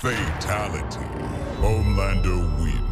Fatality. Homelander wins.